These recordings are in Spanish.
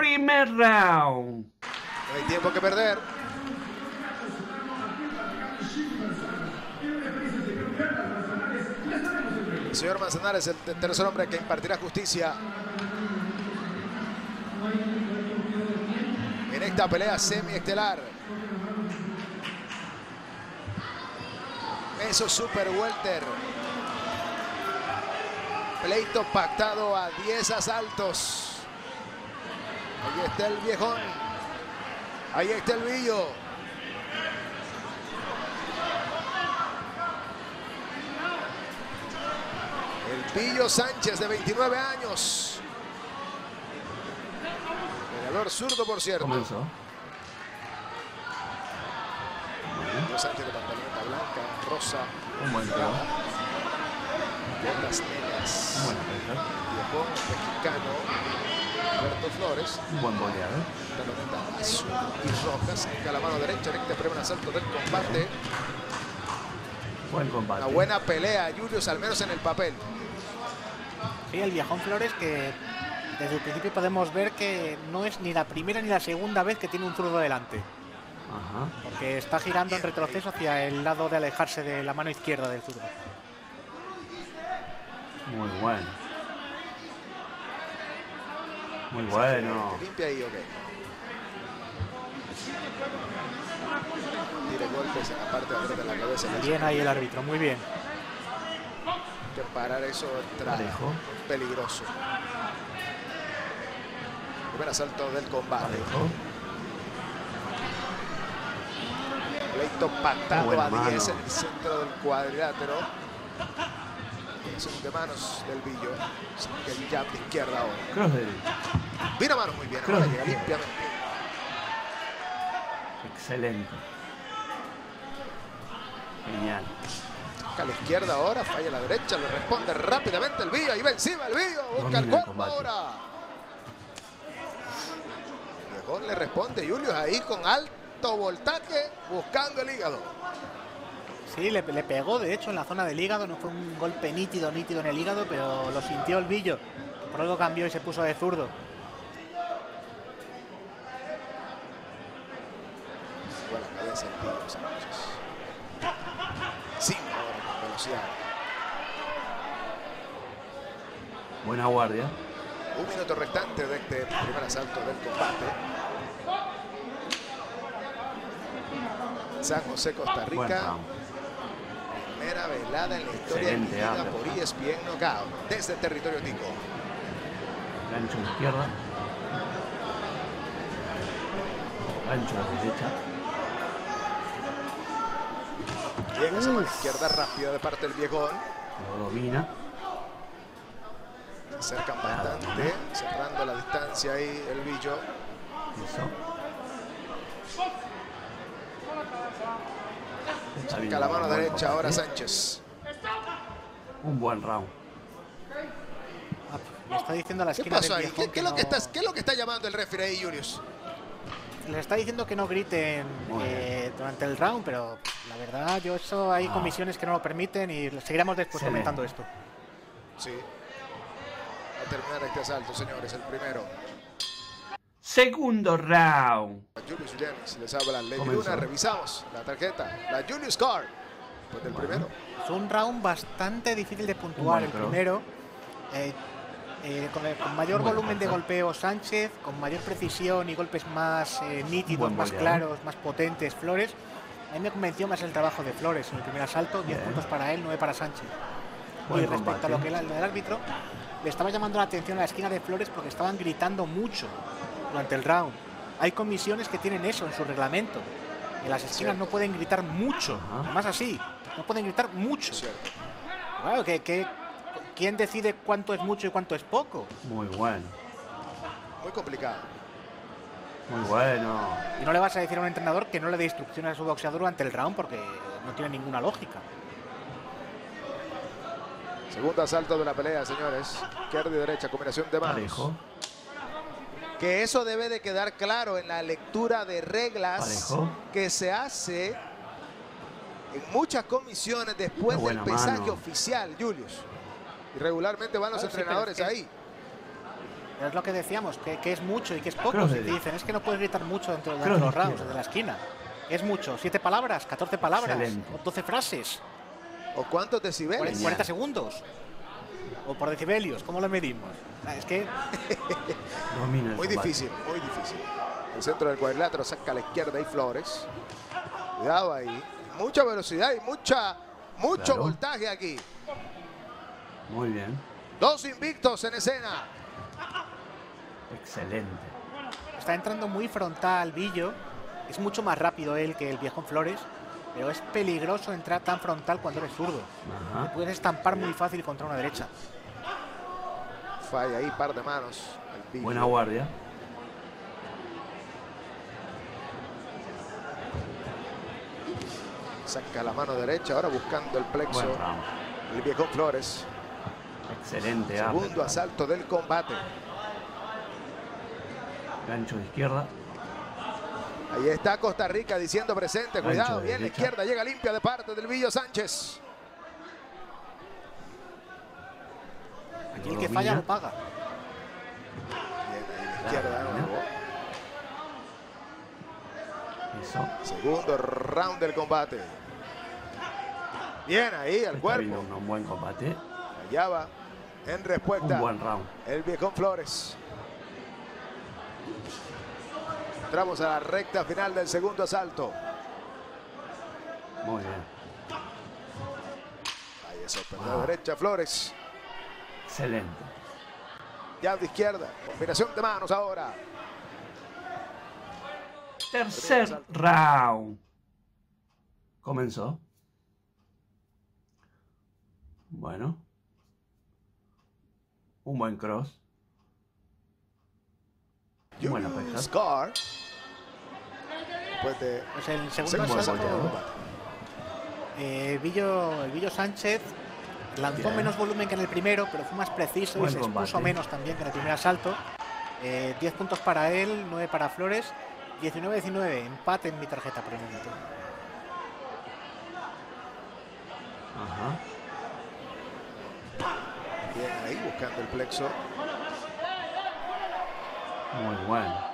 Primer round. No hay tiempo que perder. El señor Manzanares, el tercer hombre que impartirá justicia en esta pelea semi-estelar. Eso Super Welter. Pleito pactado a 10 asaltos. Ahí está el viejón. Ahí está el Villo. El Villo Sánchez de 29 años. Peleador zurdo, por cierto. Comenzó. Sánchez de pantaloneta blanca, rosa, Un buen tiro. botas negras. Un buen defensa. Viejón mexicano. Alberto Flores. Un buen boleador. Pantaloneta azul y roja. Saca la mano derecha, recta, prueba un asalto del combate. Buen combate. Una buena pelea, Julius, al menos en el papel. Sí, el viejón Flores que desde el principio podemos ver que no es ni la primera ni la segunda vez que tiene un zurdo delante. Ajá. Porque está girando en retroceso hacia el lado de alejarse de la mano izquierda del zurdo. Muy bueno. Muy bueno. Limpia ahí, ok. Tire golpes en la parte de atrás de la cabeza. Bien ahí el árbitro, muy bien. Hay que parar eso. Parejo. Peligroso. Primer asalto del combate. Parejo. Pleito patado a 10 mano. en el centro del cuadrilátero. De manos del Villo. Saca el jab de izquierda ahora. Cross de Mira mano muy bien. Ahora llega limpiamente. Excelente. Genial. A la izquierda ahora, falla a la derecha, le responde rápidamente el Villo. Ahí va encima el Villo. Busca el cuerpo ahora. Le responde Julius ahí con alto voltaje buscando el hígado. Sí, le, le pegó de hecho en la zona del hígado, no fue un golpe nítido, nítido en el hígado, pero lo sintió el billo. Por algo cambió y se puso de zurdo. Sánchez. Cinco ahora con velocidad. Buena guardia. Un minuto restante de este primer asalto del combate. San José, Costa Rica. Primera velada en la historia Abel. por ESPN Knockout desde territorio tico. Gancho a la izquierda. Gancho a la derecha. Esa mano izquierda rápida de parte del viejón. Lo domina. Se acercan bastante, cerrando la distancia ahí el billo. Eso. Está bien, Saca la mano derecha ahora. Sánchez. Un buen round. Ah, Le está diciendo a la ¿Qué esquina pasó del ahí? ¿Qué, qué es que lo que no- estás, ¿Qué es lo que está llamando el referee ahí, Julius? Les está diciendo que no griten eh, durante el round, pero la verdad, yo eso hay Ah. comisiones que no lo permiten y seguiremos después Excelente. comentando esto. Sí. Va a terminar este asalto, señores, el primero. Segundo round. A Julius Julianis les habla Comenzó. Luna. Revisamos la tarjeta, la Julius Card. Después del Bueno. primero. Fue un round bastante difícil de Un puntuar. El primero, eh, eh, con, el- con mayor volumen de golpeo Sánchez, con mayor precisión y golpes más eh, nítidos, más boleador. claros, más potentes, Flores. A mí me convenció más el trabajo de Flores en el primer asalto, 10 Bien. puntos para él, 9 para Sánchez. Buen y respecto combate. a lo que era el del árbitro, le estaba llamando la atención a la esquina de Flores porque estaban gritando mucho durante el round. Hay comisiones que tienen eso en su reglamento. En las esquinas no pueden gritar mucho, además así, no pueden gritar mucho. Claro, que, que- ¿quién decide cuánto es mucho y cuánto es poco? Muy bueno. Muy complicado. Muy bueno. Y no le vas a decir a un entrenador que no le dé instrucciones a su boxeador durante el round porque no tiene ninguna lógica. Segundo asalto de la pelea, señores. Izquierda y derecha, combinación de manos. Parejo. Que eso debe de quedar claro en la lectura de reglas Parejo. que se hace en muchas comisiones después del pesaje mano. oficial, Julius. Y regularmente van los Claro, sí, pero entrenadores es que- ahí. Pero es lo que decíamos, que, que es mucho y que es poco. Si te dicen, es que no puedes gritar mucho dentro, de los rounds, izquierda. de la esquina. Es mucho. Siete palabras, 14 palabras, Excelente. o 12 frases, ¿O cuántos decibeles? 40, 40 segundos. O por decibelios, ¿cómo lo medimos? Es que Muy difícil, muy difícil. El centro del cuadrilátero saca a la izquierda y Flores. Cuidado ahí. Mucha velocidad y mucha, mucho Claro. voltaje aquí. Muy bien. Dos invictos en escena. Excelente. está entrando muy frontal Villo. Es mucho más rápido él que el viejo Flores. Pero es peligroso entrar tan frontal cuando eres zurdo. Ajá. Puedes estampar muy fácil contra una derecha. Falla ahí, par de manos. Buena guardia. Saca la mano derecha, ahora buscando el plexo. El viejo Flores. Excelente. Segundo uppercut. asalto del combate. Gancho de izquierda. Ahí está Costa Rica diciendo presente. Cuidado, bien la izquierda. Llega limpia de parte del Villo Sánchez. Aquí el que falla lo paga. Bien ahí izquierda. Eso. Segundo round del combate. Bien ahí al cuerpo. un buen combate. Allá va. En respuesta. Un buen round. El viejón Flores. Entramos a la recta final del segundo asalto. Muy bien. Ahí es sorprendida Wow. derecha Flores. Excelente. Ya de izquierda. Combinación de manos ahora. Tercer round. Comenzó. Bueno. Un buen cross. Buena pesca. Scar. Después de Pues el segundo combate. eh, Villo, el Villo Sánchez lanzó menos volumen que en el primero, pero fue más preciso Buen y se expuso combate. menos también que en el primer asalto. Eh, 10 puntos para él, 9 para Flores, 19-19, empate en mi tarjeta por el momento. Ajá. Bien ahí buscando el plexo. Muy bueno.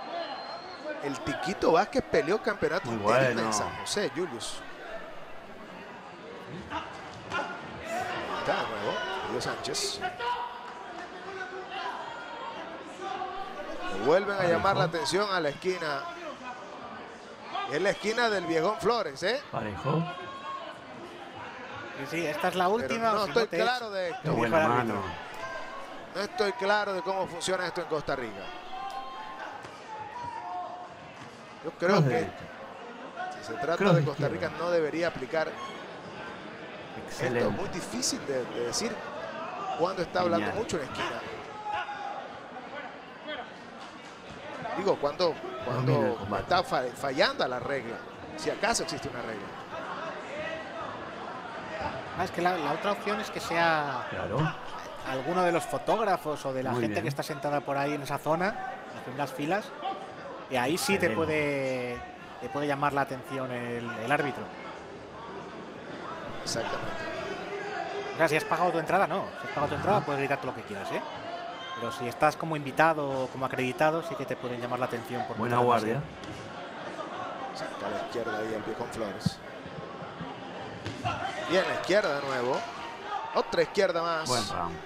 El Tiquito Vázquez peleó campeonato Muy bueno. en San José, Julius. Julio Sánchez. Le vuelven a llamar la atención a la esquina. Es la esquina del viejón Flores, ¿eh? Parejo. Sí, sí, esta es la Pero última. o no estoy claro de esto. buena mano. No estoy claro de cómo funciona esto en Costa Rica. Yo creo que si se trata de Costa Rica izquierda. no debería aplicar esto. Es Excelente. muy difícil de, de decir cuando está hablando Genial. mucho en esquina. Digo, cuando, cuando está fa- fallando a la regla. Si acaso existe una regla. Ah, es que la, la otra opción es que sea Claro. alguno de los fotógrafos o de la Muy gente bien. que está sentada por ahí en esa zona, en las primeras filas, y ahí sí te puede, te puede llamar la atención el, el árbitro. Exactamente. O sea, si has pagado tu entrada, no. Si has pagado tu entrada, puedes gritar todo lo que quieras, ¿eh? Pero si estás como invitado o como acreditado, sí que te pueden llamar la atención. Por Buena guardia. Saca a la izquierda ahí el viejón Flores. Bien, la izquierda de nuevo. Otra izquierda más. Buen round.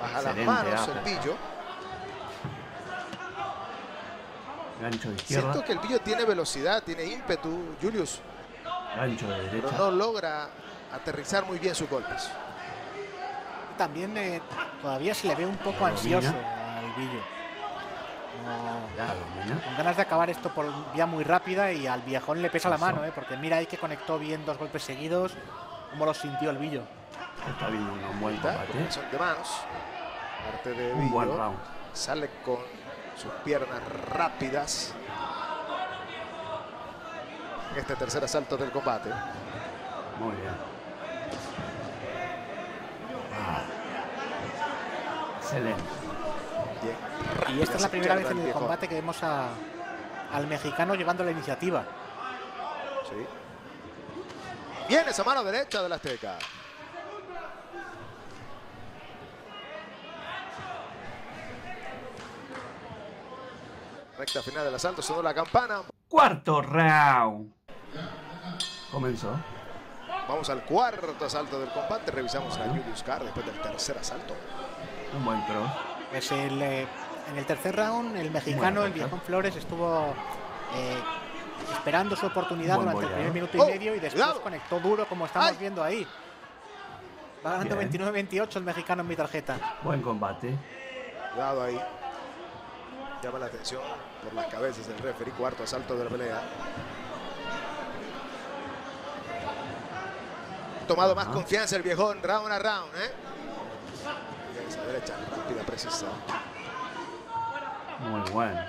Baja las manos el pillo. Gancho de izquierda. Siento que el pillo tiene velocidad, tiene ímpetu, Julius, Gancho de pero derecha. no logra aterrizar muy bien sus golpes. También eh, todavía se le ve un poco ansioso al Villo. No- Ya con ganas de acabar esto por vía muy rápida y al viejón le pesa la mano, ¿eh? porque mira ahí que conectó bien dos golpes seguidos, cómo lo sintió el Villo. Está viendo un buen Está, combate. son de manos. Parte de Un buen Villo. round. Sale con sus piernas rápidas. En este tercer asalto del combate. Muy bien. Excelente. Y esta es la primera vez en el combate que vemos al mexicano llevando la iniciativa. Viene esa mano derecha del Azteca. Recta final del asalto, sonó la campana. Cuarto round. Comenzó. Vamos al cuarto asalto del combate. Revisamos a Julius Carr después del tercer asalto. Un buen cross. Pues el, eh, en el tercer round, el mexicano, el viejón Flores, estuvo eh, esperando su oportunidad Buen durante el primer boleado. minuto y Oh, medio y después cuidado. conectó duro, como estamos Ay. viendo ahí. Va ganando Bien. 29-28 el mexicano en mi tarjeta. Buen combate. Cuidado ahí. Llama la atención por las cabezas del referee. Cuarto asalto de la pelea. Tomado más confianza el viejón round a round, ¿eh? Esa derecha rápida, precisa. Muy bueno.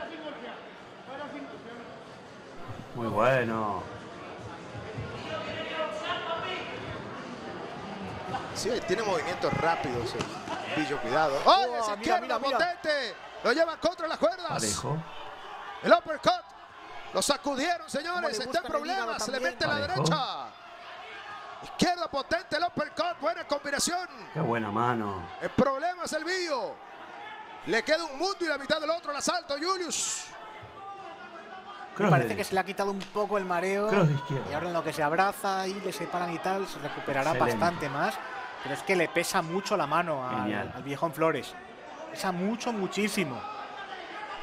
Muy bueno. Sí, tiene movimientos rápidos el pillo, cuidado. ¡Ay, Oh, esa mira, izquierda mira, mira. potente! Lo llevan contra las cuerdas. Parejo. El uppercut. Lo sacudieron, señores. Está en problemas. Se le mete a la derecha. Izquierda potente, el uppercut. Buena combinación. Qué buena mano. El problema es el Billo. Le queda un mundo y la mitad del otro al asalto, Julius. Me Cross parece de- que se le ha quitado un poco el mareo. Cross de izquierda. Y ahora en lo que se abraza y le separan y tal, se recuperará Excelente. bastante más. Pero es que le pesa mucho la mano al, al viejón Flores. Pesa mucho, muchísimo.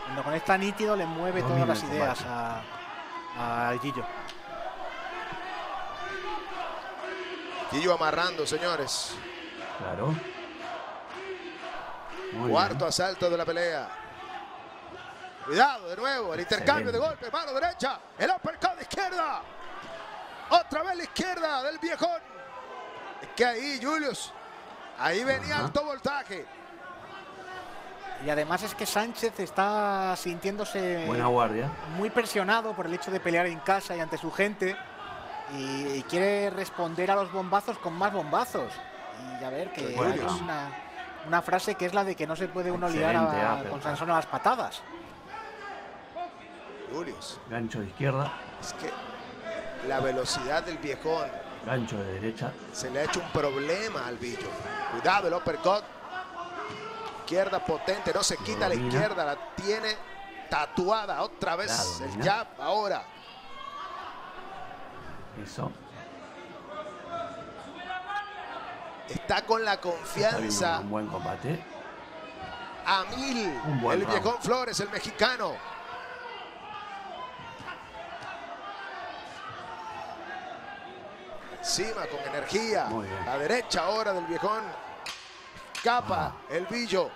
Cuando conecta nítido le mueve todas las ideas a, a Gillo. Gillo amarrando, señores. Claro. Muy Cuarto bien. asalto de la pelea. Cuidado de nuevo, el intercambio de golpes, mano derecha, el uppercut de izquierda. Otra vez la izquierda del viejón. Es que ahí, Julius, ahí venía Ajá. alto voltaje. Y además es que Sánchez está sintiéndose Buena guardia. muy presionado por el hecho de pelear en casa y ante su gente. Y, y quiere responder a los bombazos con más bombazos. Y a ver, que Bueno. hay una, una frase que es la de que no se puede uno liar a- Excelente, uppercut. con Sansón a las patadas. Julius, Gancho de izquierda. es que la velocidad del viejón Gancho de derecha. se le ha hecho un problema al billo. Cuidado el uppercut. Izquierda potente, no se quita la izquierda, la tiene tatuada otra vez el domina. jab ahora. Eso. Está con la confianza un buen combate. a mil. Un El viejón Flores, el mexicano. Encima con energía. Muy bien. La derecha ahora del viejón. Capa Ah. el billo.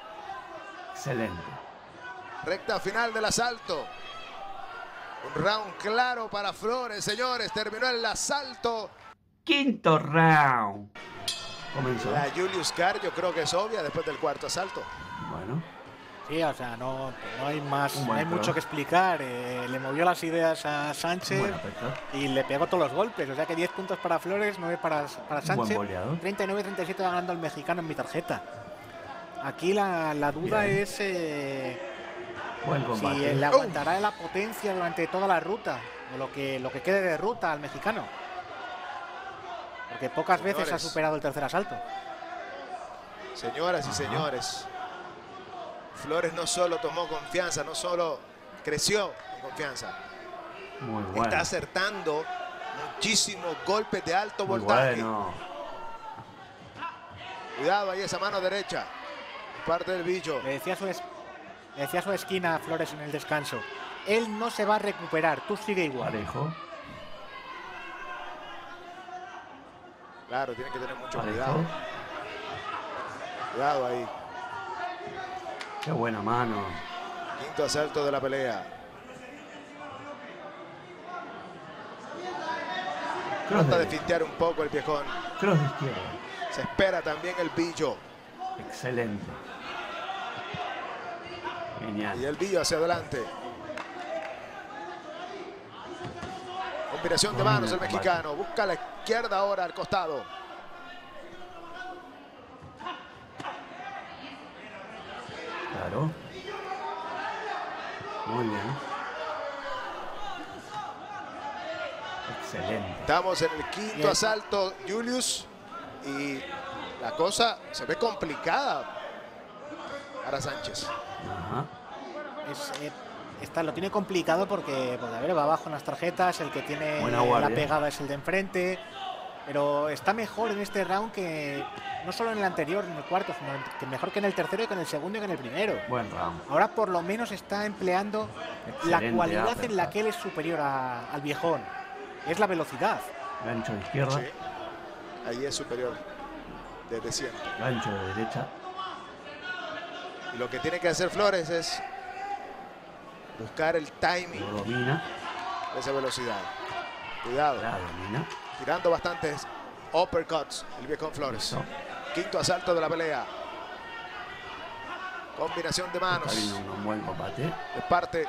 Excelente. Recta final del asalto. Un round claro para Flores, señores. Terminó el asalto. Quinto round. Comenzó. La Julius Carr yo creo que es obvia después del cuarto asalto. Bueno. Sí, o sea, no, no hay más, no hay mucho que explicar. Eh, le movió las ideas a Sánchez y le pegó todos los golpes. O sea que 10 puntos para Flores, 9 para, para Sánchez. boleador. 39-37 ganando el mexicano en mi tarjeta. Aquí la, la duda Bien. es eh, Buen si combate. le aguantará la potencia durante toda la ruta, o lo que, lo que quede de ruta al mexicano. Porque pocas veces ha superado el tercer asalto. Señoras y Ajá. señores, Flores no solo tomó confianza, no solo creció en confianza, Muy bueno. está acertando muchísimos golpes de alto Muy voltaje. bueno. Cuidado ahí esa mano derecha, parte del bicho. Le decía, su es- le decía su esquina a Flores en el descanso. Él no se va a recuperar, tú sigue igual. Parejo. Claro, tiene que tener mucho cuidado. Cuidado ahí. Qué buena mano. Quinto asalto de la pelea. Cross Trata de, de fintear un poco el viejón. cross de izquierda. Se espera también el billo. Excelente. Y el billo hacia adelante. Combinación de manos el mexicano. Busca la izquierda ahora al costado. Claro. Muy bien. Excelente. Estamos en el quinto Bien. asalto, Julius. Y la cosa se ve complicada para Sánchez. Ajá. Es, eh, está, lo tiene complicado porque, porque, a ver, va abajo en las tarjetas, el que tiene la guardia. pegada es el de enfrente, pero está mejor en este round que no solo en el anterior, en el cuarto, sino que mejor que en el tercero y que en el segundo y que en el primero. Buen round. Ahora por lo menos está empleando la cualidad en la que él es superior a- al viejón. Es la velocidad. Gancho de izquierda, Sí. Ahí es superior desde siempre. gancho de derecha. Lo que tiene que hacer Flores es buscar el timing Lo domina. de esa velocidad. Cuidado. La domina. Tirando bastantes uppercuts el viejo Flores. Quinto asalto de la pelea. Combinación de manos un buen combate. de parte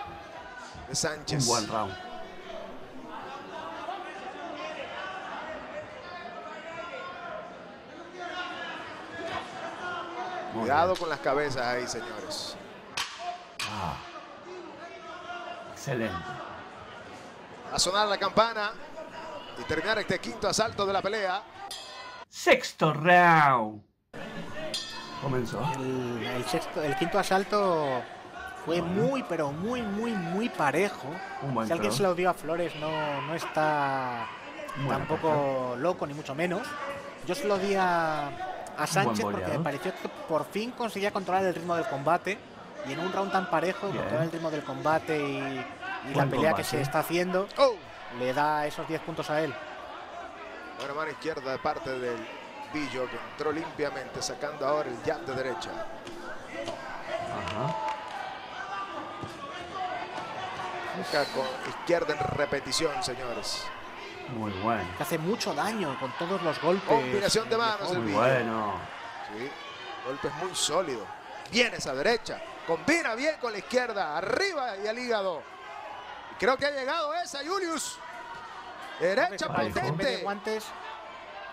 de Sánchez. Un buen round. Cuidado con las cabezas ahí, señores. Ah. Excelente. A sonar la campana y terminar este quinto asalto de la pelea. Sexto round. Comenzó. El, el sexto, el quinto asalto fue muy, pero muy, muy, muy parejo. Un buen Si alguien se lo dio a Flores, no, no está Buena tampoco loco, ni mucho menos. Yo se lo di a, a Sánchez porque me pareció que por fin conseguía controlar el ritmo del combate. Y en un round tan parejo, Bien. controlar el ritmo del combate y, y la pelea que se está haciendo, ¡Oh! le da esos 10 puntos a él. Buena mano izquierda de parte del Billo que entró limpiamente sacando ahora el jab de derecha. Ajá. Busca con izquierda en repetición, señores. Muy bueno. Que hace mucho daño con todos los golpes. Combinación de manos Muy bueno. Sí, golpes muy sólidos. Viene esa derecha. Combina bien con la izquierda. Arriba y al hígado. Creo que ha llegado esa, Julius. Derecha Parejo. Que en vez de potente. guantes,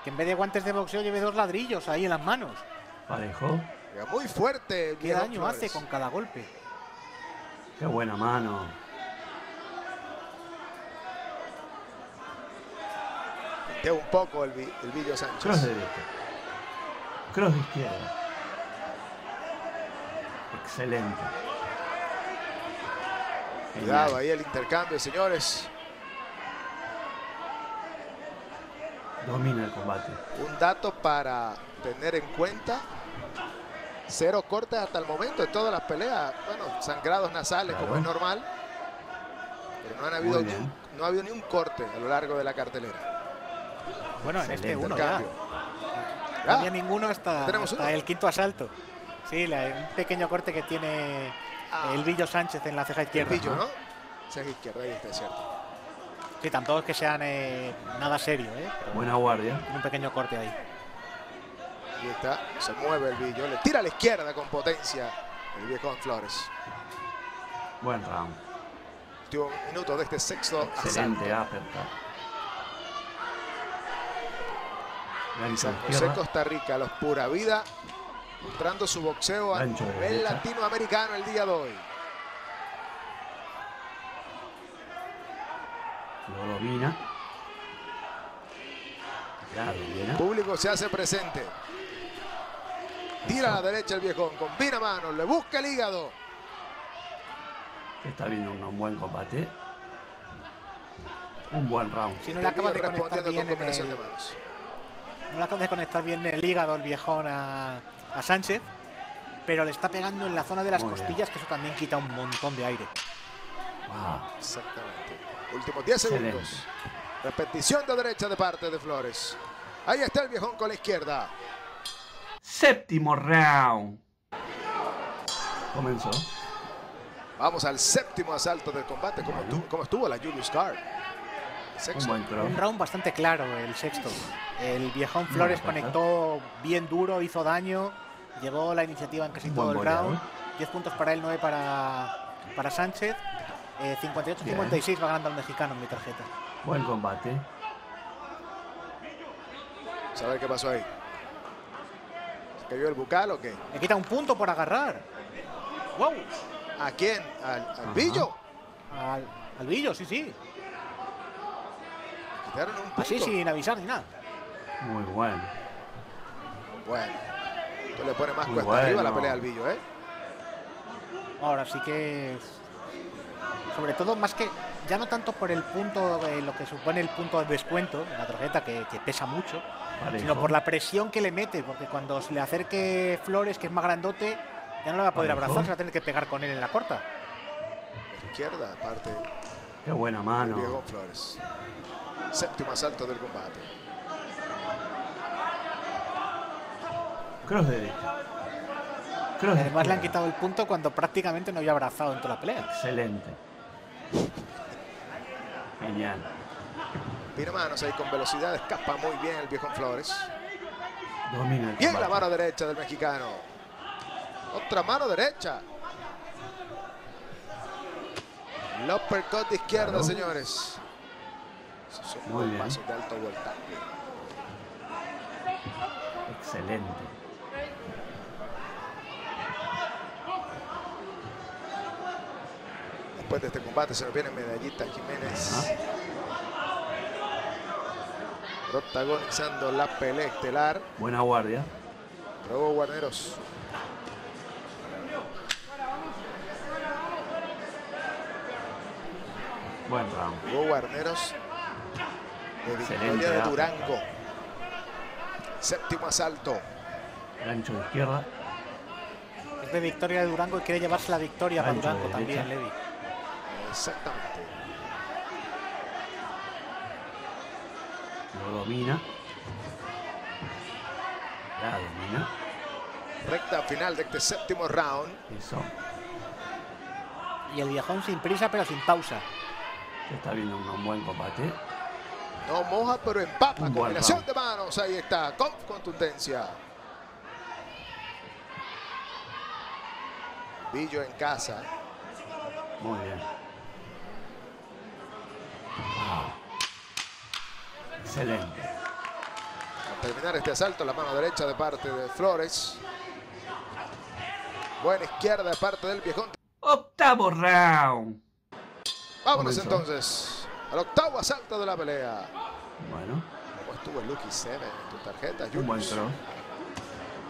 que en vez de guantes de boxeo lleve dos ladrillos ahí en las manos. Parejo. Muy fuerte. ¿Qué daño hace con cada golpe? Qué buena mano. Un poco el, el Billo Sánchez. Cross de derecha. Cross de izquierda. Excelente. Cuidado ahí el intercambio, señores. Domina el combate. Un dato para tener en cuenta. Cero cortes hasta el momento en todas las peleas. Bueno, sangrados nasales como es normal. Pero no, han habido ni no ha habido ni un corte a lo largo de la cartelera. Bueno, en este uno ya. No había ninguno hasta, el quinto asalto. Sí, la- un pequeño corte que tiene Ah. el Villo Sánchez en la ceja el izquierda. Ceja izquierda, ahí está, es cierto. Sí, tampoco es que sean eh, nada serio, ¿eh? Pero Buena guardia. un pequeño corte ahí. Ahí está, se mueve el Billo. Le tira a la izquierda con potencia el viejo Flores. Buen round. Último minuto de este sexto Excelente asalto. Gancho San de José. Costa Rica, los pura vida, mostrando su boxeo a nivel latinoamericano el día de hoy. Lo domina. El público se hace presente. Tira a la derecha el viejón, combina manos, le busca el hígado. Está viendo un, buen combate. Un buen round. Si no le acaba de respondiendo bien con en combinación el, de manos. No le acaba de conectar bien el hígado el viejón a, a Sánchez, pero le está pegando en la zona de las Muy bien. costillas, que eso también quita un montón de aire. Wow. Exactamente. Últimos 10 Excelente. segundos. Repetición de derecha de parte de Flores. Ahí está el viejón con la izquierda. Séptimo round. Comenzó. Vamos al séptimo asalto del combate. ¿Cómo, Bueno. estuvo, cómo estuvo la Julius Card? Un buen round bastante claro, el sexto. El viejón Flores Buena conectó bien duro, hizo daño, llevó la iniciativa en casi todo el round. 10 puntos para él, 9 para, para Sánchez. Eh, 58-56 va ganando el mexicano en mi tarjeta. Buen combate. Ver qué pasó ahí. ¿Se cayó el bucal o qué? Le quita un punto por agarrar. ¡Wow! ¿A quién? ¿Al, al. Billo? Al, al Villo, sí, sí. Quitaron un punto. Así sin avisar ni nada. Muy bueno. Bueno. Esto le pone más Muy cuesta arriba la bueno. pelea al Billo, ¿eh? Ahora sí que Sobre todo, más que ya no tanto por el punto, de lo que supone el punto de descuento en la tarjeta, que, que pesa mucho, sino por la presión que le mete, porque cuando se le acerque Flores, que es más grandote, ya no le va a poder abrazar, se va a tener que pegar con él en la corta. Izquierda, aparte Qué buena mano. Diego Flores. Séptimo asalto del combate. Cross derecha. Cross Además le han izquierda. quitado el punto cuando prácticamente no había abrazado en toda la pelea. Excelente. Genial. Viene manos ahí con velocidad, escapa muy bien el viejo Flores. Domina el Bien la mano derecha del mexicano. Otra mano derecha. El uppercut de izquierda, Claro. señores. Son Muy bien. pasos de alto voltaje. Excelente. Después de este combate se nos viene Medallita Jiménez. Protagonizando la pelea estelar. Buena guardia. Luego Guarneros. Buen round. Hugo Guarneros de Excelente, victoria de. Durango. Séptimo asalto. Gancho de izquierda. Es de victoria de Durango y quiere llevarse la victoria para de Durango también. Levi. Exactamente. Lo domina. La domina. Recta final de este séptimo round. Eso. Y el viejón sin prisa pero sin pausa. Se está viendo un, un buen combate. No moja, pero empapa. Combinación de manos. Ahí está. Con contundencia. Villo en casa. Muy bien. Wow. Excelente. A terminar este asalto, la mano derecha de parte de Flores. Buena izquierda de parte del viejón. Octavo round. Vámonos entonces al octavo asalto de la pelea. Bueno, ¿Cómo estuvo el Lucky 7 en tu tarjeta, un buen Julius? cross.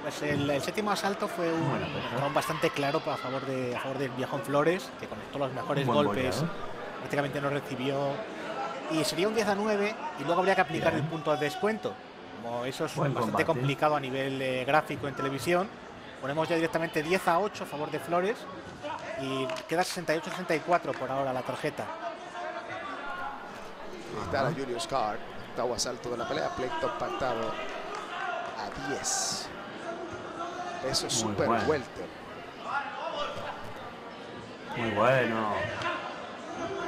Pues el, el séptimo asalto fue un, bastante claro a favor, de, a favor del viejón Flores, que conectó los mejores buen golpes, prácticamente no recibió. Y sería un 10 a 9 y luego habría que aplicar Bien. el punto de descuento. Como eso es Buen bastante combate. complicado a nivel eh, gráfico en televisión, ponemos ya directamente 10 a 8 a favor de Flores y queda 68-64 por ahora la tarjeta. La Julius Card. Octavo asalto de la pelea. Pleito pactado a 10. Eso es Muy super bueno. welter. Muy bueno.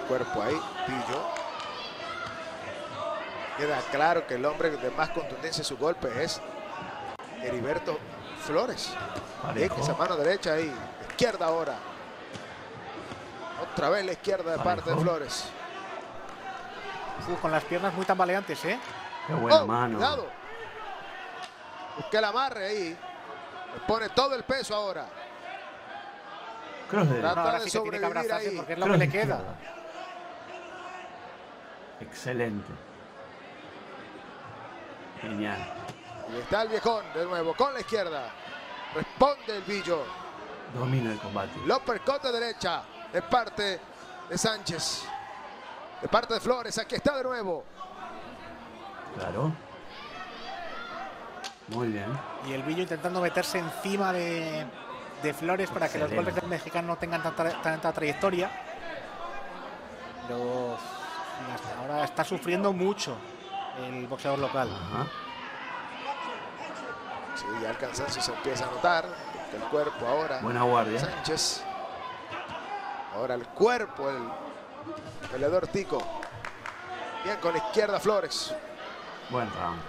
Cuerpo ahí. Pillo. Queda claro que el hombre de más contundencia en su golpe es Heriberto Flores. Bien, esa mano derecha ahí. Izquierda ahora. Otra vez la izquierda de parte de. Flores. Con las piernas muy tambaleantes, ¿eh? Qué buena Oh, mano. Cuidado. Busca el amarre ahí. Le pone todo el peso ahora. Cross derecha. No, Trata ahora de sí que tiene que abrazarse ahí. porque es lo que le de queda. Excelente. Genial. Y está el viejón de nuevo con la izquierda. Responde el Billo. Domina el combate. Uppercut de derecha de parte de Sánchez. De parte de Flores. Aquí está de nuevo. Claro. Muy bien. Y el Billo intentando meterse encima de, de Flores para que los golpes del mexicano no tengan tanta, tanta trayectoria. Pero hasta ahora está sufriendo mucho el boxeador local. Ajá. Sí, ya el cansancio se empieza a notar. El cuerpo ahora. Buena guardia. Sánchez. Ahora el cuerpo, el peleador Tico. Bien con la izquierda Flores. Buen round.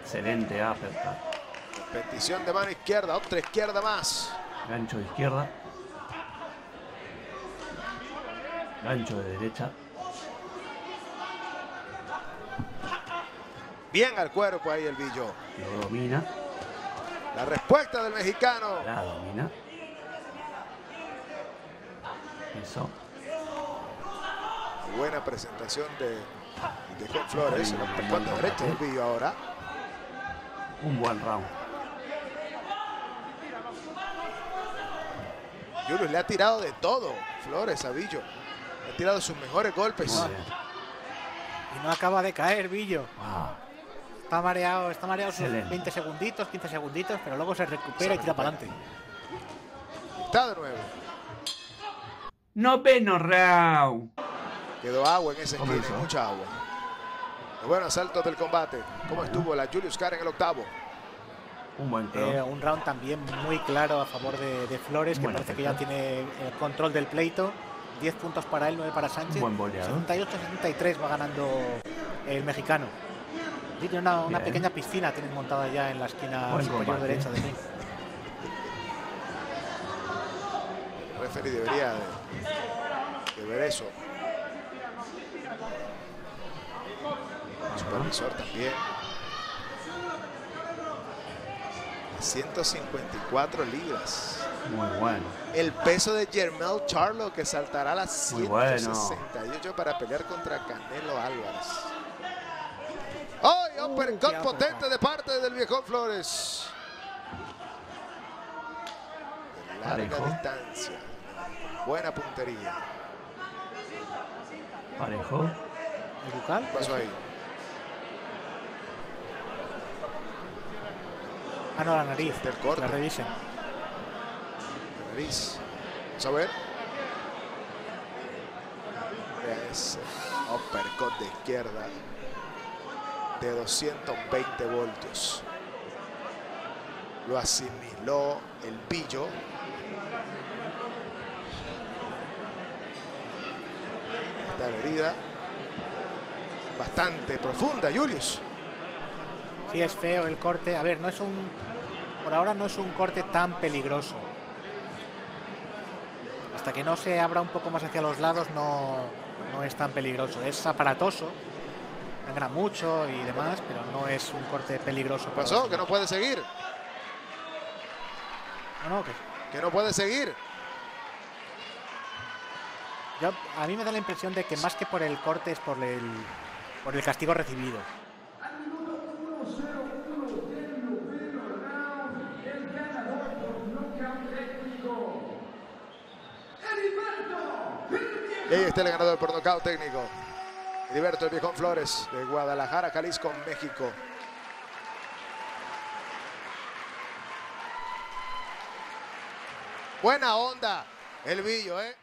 Excelente uppercut. Petición de mano izquierda, otra izquierda más. Gancho de izquierda. Gancho de derecha. Bien al cuerpo ahí el Billo. Lo domina. La respuesta del mexicano. La domina. Eso. Buena presentación de, de Juan Flores. El buen del. Billo ahora. Un buen round. Julius le ha tirado de todo. Flores a Villo. Le ha tirado sus mejores golpes. Y no acaba de caer, Villo. Wow. Está mareado, está mareado sus Excelente. 20 segunditos, 15 segunditos, pero luego se recupera Se y tira para adelante. Está de nuevo. Noveno round. Quedó agua en esa esquina, mucha agua. Los buenos saltos del combate. ¿Cómo estuvo la Julius Carr en el octavo? Un buen Eh, un round también muy claro a favor de, de Flores, que Buen parece que ya tiene el control del pleito. 10 puntos para él, 9 para Sánchez. Buen boleador. 78-73 va ganando el mexicano. Tiene una, pequeña piscina tienen montada ya en la esquina Buen superior combate. derecha de mí. Referee debería de, de ver eso. El supervisor también. 154 libras. Muy bueno. El peso de Jermel Charlo que saltará a las Muy bueno. 168 para pelear contra Canelo Álvarez. ¡Ay! uppercut qué potente de parte del viejo Flores. De larga Parejo. distancia. Buena puntería. Parejo. ¿El bucal? ¿Qué pasó ahí? Ah, no, la nariz. Del corte. La revisen. La nariz. Vamos a ver. Ese uppercut de izquierda de 220 voltios. Lo asimiló el pillo. La herida. Bastante profunda, Julius. Sí, es feo el corte. A ver, no es un. Por ahora no es un corte tan peligroso. Hasta que no se abra un poco más hacia los lados, no, no es tan peligroso. Es aparatoso, sangra mucho y demás, pero no es un corte peligroso. ¿Qué para pasó? Que no puede seguir. No, no, que Que no puede seguir. A mí me da la impresión de que más que por el corte es por el, por el castigo recibido. Y ahí está el ganador por nocaut técnico. Heriberto el Viejón Flores de Guadalajara, Jalisco, México. Buena onda el Villo, ¿eh?